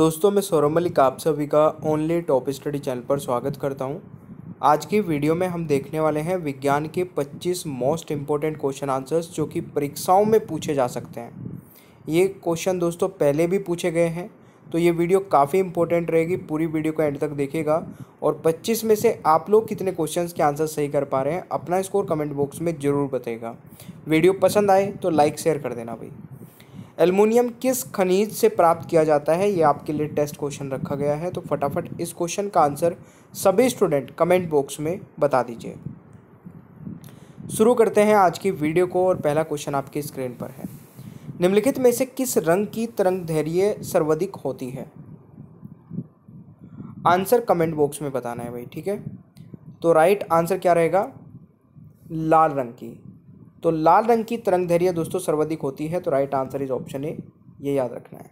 दोस्तों, मैं सौरभ मलिक आप सभी का ओनली टॉप स्टडी चैनल पर स्वागत करता हूँ। आज की वीडियो में हम देखने वाले हैं विज्ञान के 25 मोस्ट इम्पोर्टेंट क्वेश्चन आंसर्स जो कि परीक्षाओं में पूछे जा सकते हैं। ये क्वेश्चन दोस्तों पहले भी पूछे गए हैं तो ये वीडियो काफ़ी इंपॉर्टेंट रहेगी, पूरी वीडियो को एंड तक देखेगा और 25 में से आप लोग कितने क्वेश्चन के आंसर सही कर पा रहे हैं, अपना स्कोर कमेंट बॉक्स में ज़रूर बताएगा वीडियो पसंद आए तो लाइक शेयर कर देना भाई। एल्युमिनियम किस खनिज से प्राप्त किया जाता है? ये आपके लिए टेस्ट क्वेश्चन रखा गया है तो फटाफट इस क्वेश्चन का आंसर सभी स्टूडेंट कमेंट बॉक्स में बता दीजिए। शुरू करते हैं आज की वीडियो को, और पहला क्वेश्चन आपकी स्क्रीन पर है। निम्नलिखित में से किस रंग की तरंग धैर्य सर्वाधिक होती है? आंसर कमेंट बॉक्स में बताना है भाई, ठीक है? तो राइट आंसर क्या रहेगा? लाल रंग की। तो लाल रंग की तरंग धैर्य दोस्तों सर्वाधिक होती है तो right answer is option A ये याद रखना है।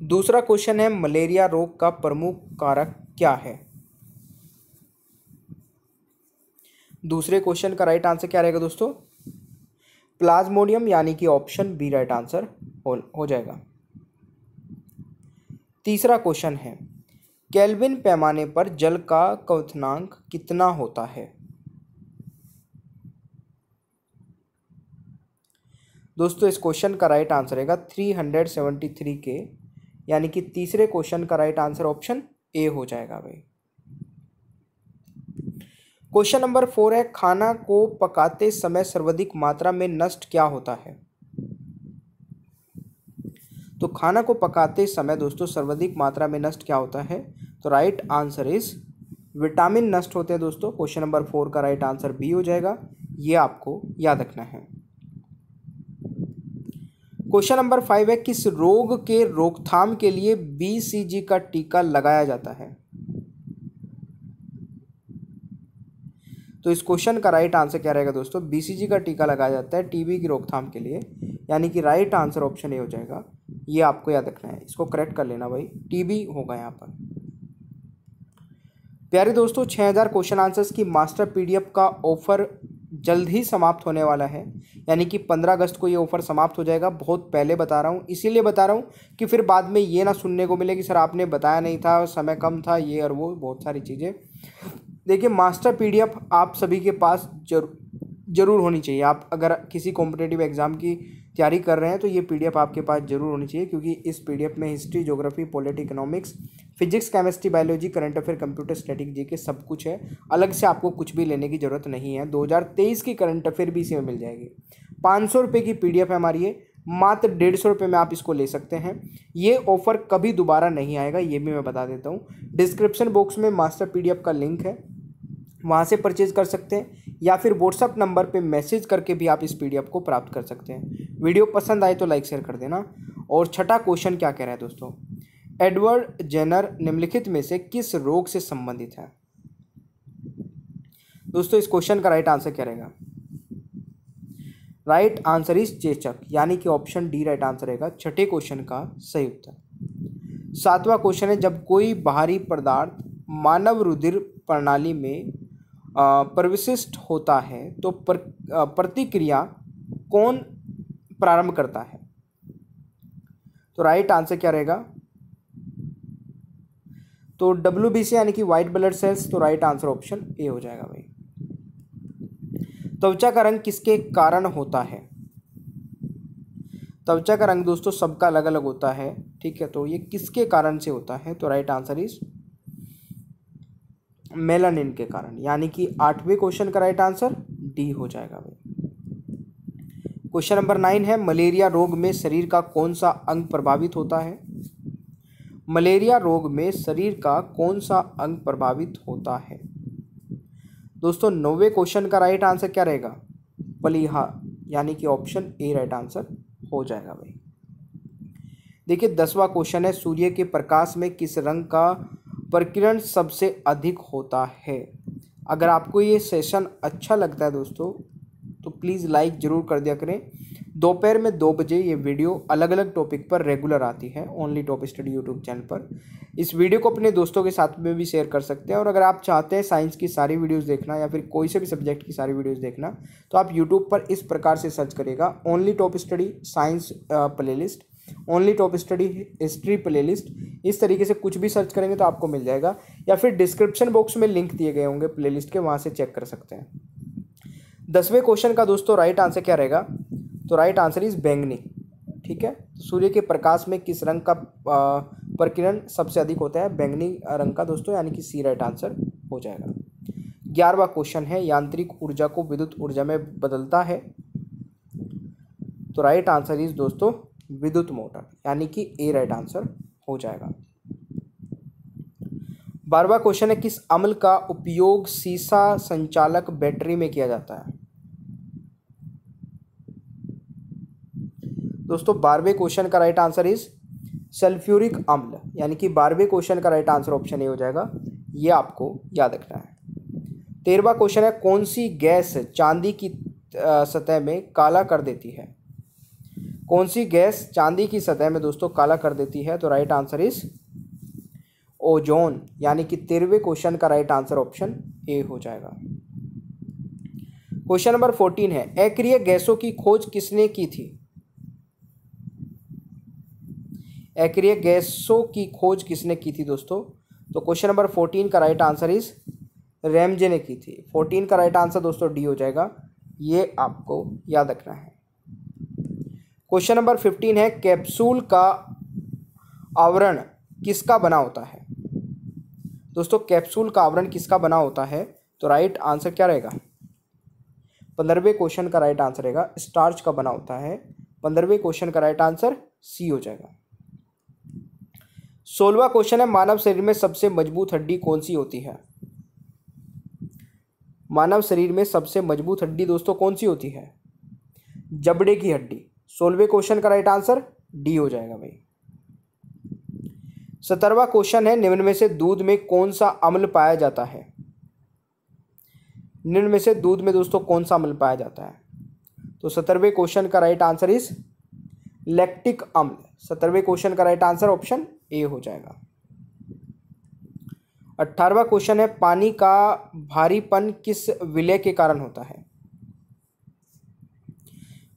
दूसरा क्वेश्चन है मलेरिया रोग का प्रमुख कारक क्या है? दूसरे क्वेश्चन का राइट आंसर क्या रहेगा दोस्तों? प्लाज्मोडियम यानी कि ऑप्शन बी राइट आंसर हो, जाएगा। तीसरा क्वेश्चन है केल्विन पैमाने पर जल का क्वथनांक कितना होता है? दोस्तों, इस क्वेश्चन का राइट आंसर रहेगा थ्री हंड्रेड सेवेंटी थ्री के यानी कि तीसरे क्वेश्चन का राइट आंसर ऑप्शन ए हो जाएगा भाई। क्वेश्चन नंबर फोर है, खाना को पकाते समय सर्वाधिक मात्रा में नष्ट क्या होता है? तो खाना को पकाते समय दोस्तों, सर्वाधिक मात्रा में नष्ट क्या होता है? तो राइट आंसर इज़ विटामिन नष्ट होते हैं दोस्तों। क्वेश्चन नंबर फोर का राइट आंसर बी हो जाएगा। ये आपको याद रखना है। क्वेश्चन नंबर फाइव है, किस रोग के रोकथाम के लिए बीसीजी का टीका लगाया जाता है? तो इस क्वेश्चन का राइट आंसर क्या रहेगा दोस्तों? बीसीजी का टीका लगाया जाता है टीबी की रोकथाम के लिए। यानी कि राइट आंसर ऑप्शन ए हो जाएगा। ये आपको याद रखना है। इसको करेक्ट कर लेना भाई। टीबी होगा यहाँ पर। प्यारे दोस्तों 6000 क्वेश्चन आंसर्स की मास्टर पीडीएफ का ऑफ़र जल्द ही समाप्त होने वाला है। यानी कि पंद्रह अगस्त को ये ऑफ़र समाप्त हो जाएगा। बहुत पहले बता रहा हूँ। इसीलिए बता रहा हूँ कि फिर बाद में ये ना सुनने को मिले कि सर आपने बताया नहीं था, समय कम था, ये और वो, बहुत सारी चीज़ें। देखिए, मास्टर पीडीएफ आप सभी के पास ज़रूर, ज़रूर होनी चाहिए। आप अगर किसी कॉम्पिटेटिव एग्ज़ाम की तैयारी कर रहे हैं तो ये पीडीएफ आपके पास ज़रूर होनी चाहिए, क्योंकि इस पीडीएफ में history geography polity economics physics chemistry biology current affair computer static के सब कुछ है। अलग से आपको कुछ भी लेने की ज़रूरत नहीं है। 2023 की करंट अफेयर भी इसी में मिल जाएगी। पाँच सौ रुपये की पीडीएफ है हमारी ये, मात्र डेढ़ सौ रुपये में आप इसको ले सकते हैं। ये ऑफ़र कभी दोबारा नहीं आएगा, ये भी मैं बता देता हूँ। डिस्क्रिप्शन बॉक्स में मास्टर पीडीएफ का लिंक है, वहाँ से परचेज कर सकते हैं। या फिर व्हाट्सअप नंबर पे मैसेज करके भी आप इस पीडीएफ को प्राप्त कर सकते हैं। वीडियो पसंद आए तो लाइक, शेयर कर देना। और छठा क्वेश्चन क्या कह रहा है दोस्तों? एडवर्ड जेनर निम्नलिखित में से किस रोग से संबंधित है? दोस्तों, इस क्वेश्चन का राइट आंसर क्या रहेगा? राइट आंसर इज़ चेचक, यानी कि ऑप्शन डी राइट आंसर रहेगा। छठे क्वेश्चन का सही उत्तर। सातवां क्वेश्चन है, जब कोई बाहरी पदार्थ मानव रुधिर प्रणाली में प्रविशिष्ट होता है तो पर, प्रतिक्रिया कौन प्रारंभ करता है? तो राइट आंसर क्या रहेगा? तो डब्ल्यू बी सी यानी कि वाइट ब्लड सेल्स तो राइट आंसर ऑप्शन ए हो जाएगा भाई। त्वचा का रंग किसके कारण होता है? त्वचा का रंग दोस्तों सबका अलग अलग होता है ठीक है तो ये किसके कारण से होता है? तो राइट आंसर इज़ मेलानिन के कारण, यानी कि आठवें क्वेश्चन का राइट आंसर डी हो जाएगा भाई। क्वेश्चन नंबर नाइन है मलेरिया रोग में शरीर का कौन सा अंग प्रभावित होता है? मलेरिया रोग में शरीर का कौन सा अंग प्रभावित होता है? दोस्तों, नौवे क्वेश्चन का राइट आंसर क्या रहेगा? पलीहा, यानी कि ऑप्शन ए राइट आंसर हो जाएगा भाई। देखिए, दसवां क्वेश्चन है, सूर्य के प्रकाश में किस रंग का प्रकिरण सबसे अधिक होता है। अगर आपको ये सेशन अच्छा लगता है दोस्तों तो प्लीज़ लाइक ज़रूर कर दिया करें। दोपहर में दो बजे ये वीडियो अलग अलग टॉपिक पर रेगुलर आती है only top study YouTube channel पर। इस वीडियो को अपने दोस्तों के साथ में भी शेयर कर सकते हैं। और अगर आप चाहते हैं साइंस की सारी वीडियोस देखना या फिर कोई से भी सब्जेक्ट की सारी वीडियोस देखना तो आप यूट्यूब पर इस प्रकार से सर्च करेगा only top study science playlist only top study history playlist. इस तरीके से कुछ भी सर्च करेंगे तो आपको मिल जाएगा। या फिर डिस्क्रिप्शन बॉक्स में लिंक दिए गए होंगे प्लेलिस्ट के, वहाँ से चेक कर सकते हैं। दसवें क्वेश्चन का दोस्तों राइट आंसर क्या रहेगा? तो राइट आंसर इज़ बैंगनी। ठीक है? सूर्य के प्रकाश में किस रंग का प्रकिरण सबसे अधिक होता है? बैंगनी रंग का दोस्तों, यानी कि सी राइट आंसर हो जाएगा। ग्यारहवा क्वेश्चन है, यांत्रिक ऊर्जा को विद्युत ऊर्जा में बदलता है। तो राइट आंसर इज़ दोस्तों विद्युत मोटर, यानी कि ए राइट आंसर हो जाएगा। बारहवा क्वेश्चन है, किस अम्ल का उपयोग सीसा संचालक बैटरी में किया जाता है? दोस्तों, बारहवें क्वेश्चन का राइट आंसर इज़ सल्फ्यूरिक अम्ल, यानी कि बारहवें क्वेश्चन का राइट आंसर ऑप्शन ए हो जाएगा। ये आपको याद रखना है। तेरहवा क्वेश्चन है, कौन सी गैस चांदी की सतह में काला कर देती है? कौन सी गैस चांदी की सतह में दोस्तों काला कर देती है? तो राइट आंसर इज़ ओजोन यानी कि तेरहवें क्वेश्चन का राइट आंसर ऑप्शन ए हो जाएगा। क्वेश्चन नंबर फोर्टीन है। अक्रिय गैसों की खोज किसने की थी? अक्रिय गैसों की खोज किसने की थी दोस्तों? तो क्वेश्चन नंबर फोर्टीन का राइट आंसर इज़ रेमजे ने की थी। फोर्टीन का राइट आंसर दोस्तों डी हो जाएगा। ये आपको याद रखना है। क्वेश्चन नंबर फिफ्टीन है, कैप्सूल का आवरण किसका बना होता है? दोस्तों, कैप्सूल का आवरण किसका बना होता है? तो राइट आंसर क्या रहेगा? पंद्रहवें क्वेश्चन का राइट आंसर रहेगा स्टार्च का बना होता है। पंद्रहवें क्वेश्चन का राइट आंसर सी हो जाएगा। सोलवा क्वेश्चन है, मानव शरीर में सबसे मज़बूत हड्डी कौन सी होती है? मानव शरीर में सबसे मज़बूत हड्डी दोस्तों कौन सी होती है? जबड़े की हड्डी। सोलहवें क्वेश्चन का राइट आंसर डी हो जाएगा भाई। सत्रहवा क्वेश्चन है, निम्न में से दूध में कौन सा अम्ल पाया जाता है? निम्न में से दूध में दोस्तों कौन सा अम्ल पाया जाता है? तो सत्रहवें क्वेश्चन का राइट आंसर इज़ लैक्टिक अम्ल। सत्रहवें क्वेश्चन का राइट आंसर ऑप्शन ए हो जाएगा। अट्ठारहवा क्वेश्चन है, पानी का भारीपन किस विलय के कारण होता है?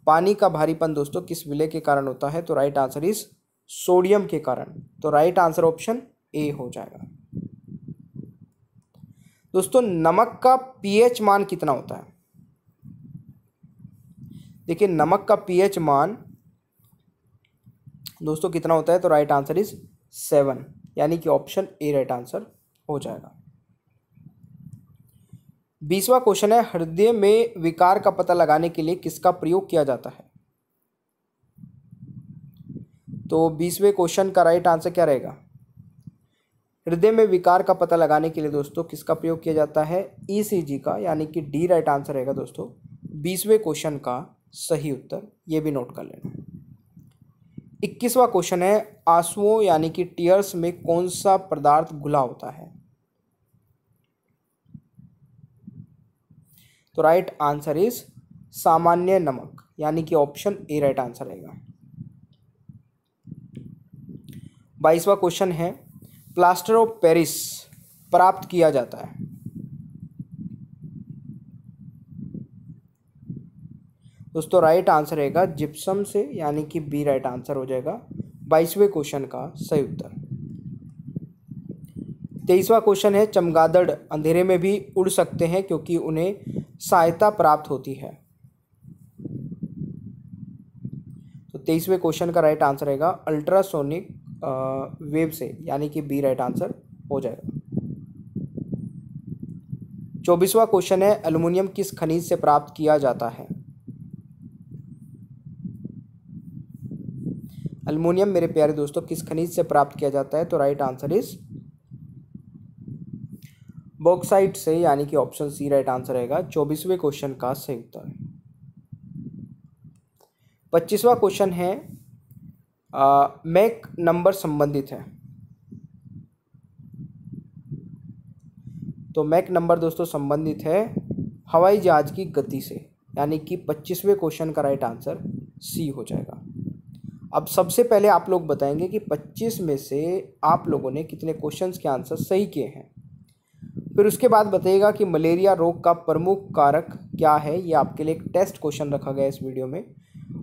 पानी का भारीपन दोस्तों किस विलय के कारण होता है? तो राइट आंसर इज़ सोडियम के कारण। तो राइट आंसर ऑप्शन ए हो जाएगा। दोस्तों, नमक का पीएच मान कितना होता है? देखिए, नमक का पीएच मान दोस्तों कितना होता है? तो राइट आंसर इज़ सेवन यानी कि ऑप्शन ए राइट आंसर हो जाएगा। बीसवा क्वेश्चन है, हृदय में विकार का पता लगाने के लिए किसका प्रयोग किया जाता है? तो बीसवें क्वेश्चन का राइट आंसर क्या रहेगा? हृदय में विकार का पता लगाने के लिए दोस्तों किसका प्रयोग किया जाता है? ईसीजी का, यानी कि डी राइट आंसर रहेगा दोस्तों। बीसवें क्वेश्चन का सही उत्तर, ये भी नोट कर लेना। इक्कीसवा क्वेश्चन है, आंसुओं, यानी कि टीयर्स में कौन सा पदार्थ घुला होता है? तो राइट आंसर इज़ सामान्य नमक, यानी कि ऑप्शन ए राइट आंसर रहेगा। बाईसवा क्वेश्चन है प्लास्टर ऑफ़ पेरिस प्राप्त किया जाता है। दोस्तों राइट आंसर रहेगा जिप्सम से, यानी कि बी राइट आंसर हो जाएगा। बाईसवें क्वेश्चन का सही उत्तर। तेईसवा क्वेश्चन है, चमगादड़ अंधेरे में भी उड़ सकते हैं, क्योंकि उन्हें सहायता प्राप्त होती है। तो तेईसवें क्वेश्चन का राइट आंसर रहेगा अल्ट्रासोनिक वेव से, यानी कि बी राइट आंसर हो जाएगा। चौबीसवा क्वेश्चन है एल्युमिनियम किस खनिज से प्राप्त किया जाता है? एल्युमिनियम मेरे प्यारे दोस्तों, किस खनिज से प्राप्त किया जाता है? तो राइट आंसर इज़ बॉक्साइट से यानी कि ऑप्शन सी राइट आंसर रहेगा, चौबीसवें क्वेश्चन का सही उत्तर। पच्चीसवा क्वेश्चन है मैक नंबर संबंधित है। तो मैक नंबर दोस्तों संबंधित है, हवाई जहाज़ की गति से, यानी कि पच्चीसवें क्वेश्चन का राइट आंसर सी हो जाएगा। अब सबसे पहले आप लोग बताएँगे कि 25 में से आप लोगों ने कितने क्वेश्चंस के आंसर सही किए हैं। फिर उसके बाद बताइएगा कि मलेरिया रोग का प्रमुख कारक क्या है? ये आपके लिए एक टेस्ट क्वेश्चन रखा गया इस वीडियो में।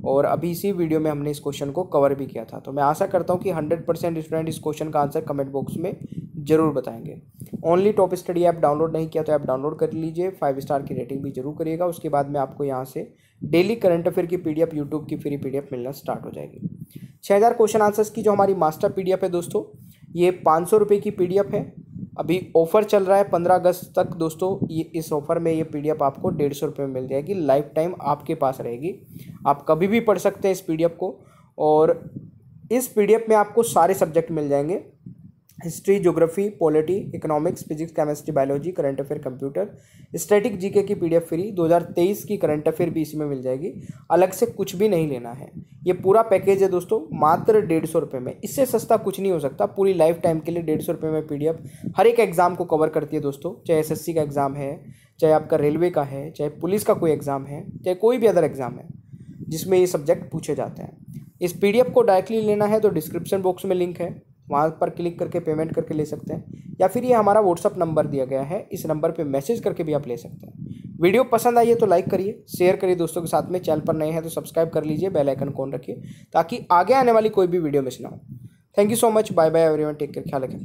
और अभी इसी वीडियो में हमने इस क्वेश्चन को कवर भी किया था। तो मैं आशा करता हूँ कि हंड्रेड परसेंट स्टूडेंट इस क्वेश्चन का आंसर कमेंट बॉक्स में ज़रूर बताएँगे। Only top study app download नहीं किया तो ऐप डाउनलोड कर लीजिए। फाइव स्टार की रेटिंग भी ज़रूर करिएगा। उसके बाद में आपको यहाँ से डेली करंट अफेयर की पीडीएफ यूट्यूब की फ्री पीडीएफ मिलना स्टार्ट हो जाएगी। छः हज़ार क्वेश्चन आंसर्स की जो हमारी मास्टर पीडीएफ है दोस्तों, ये पाँच सौ रुपये की पीडीएफ है। अभी ऑफ़र चल रहा है पंद्रह अगस्त तक। दोस्तों, ये इस ऑफ़र में ये पीडीएफ आपको डेढ़ सौ रुपये में मिल जाएगी। लाइफ टाइम आपके पास रहेगी। आप कभी भी पढ़ सकते हैं इस पीडीएफ को। और इस पीडीएफ में आपको सारे सब्जेक्ट मिल जाएँगे। History, geography, polity, economics, physics, chemistry, biology, current affair, computer, static GK की पीडीएफ फ्री 2023 की करंट अफेयर भी इसी में मिल जाएगी। अलग से कुछ भी नहीं लेना है। ये पूरा पैकेज है दोस्तों, मात्र डेढ़ सौ रुपये में। इससे सस्ता कुछ नहीं हो सकता, पूरी लाइफ टाइम के लिए डेढ़ सौ रुपये में पीडीएफ। हर एक एग्ज़ाम को कवर करती है दोस्तों, चाहे एसएससी का एग्ज़ाम है, चाहे आपका रेलवे का है, चाहे पुलिस का कोई एग्ज़ाम है, चाहे कोई भी अदर एग्ज़ाम है, जिसमें ये सब्जेक्ट पूछे जाते हैं। इस पीडीएफ को डायरेक्टली लेना है तो डिस्क्रिप्शन बॉक्स में लिंक है। वहाँ पर क्लिक करके पेमेंट करके ले सकते हैं। या फिर ये हमारा व्हाट्सअप नंबर दिया गया है, इस नंबर पे मैसेज करके भी आप ले सकते हैं। वीडियो पसंद आई है तो लाइक करिए शेयर करिए दोस्तों के साथ में। चैनल पर नए हैं तो सब्सक्राइब कर लीजिए बेल आइकन कौन रखिए, ताकि आगे आने वाली कोई भी वीडियो मिस ना हो। Thank you so much bye bye everyone take care ख्याल रखें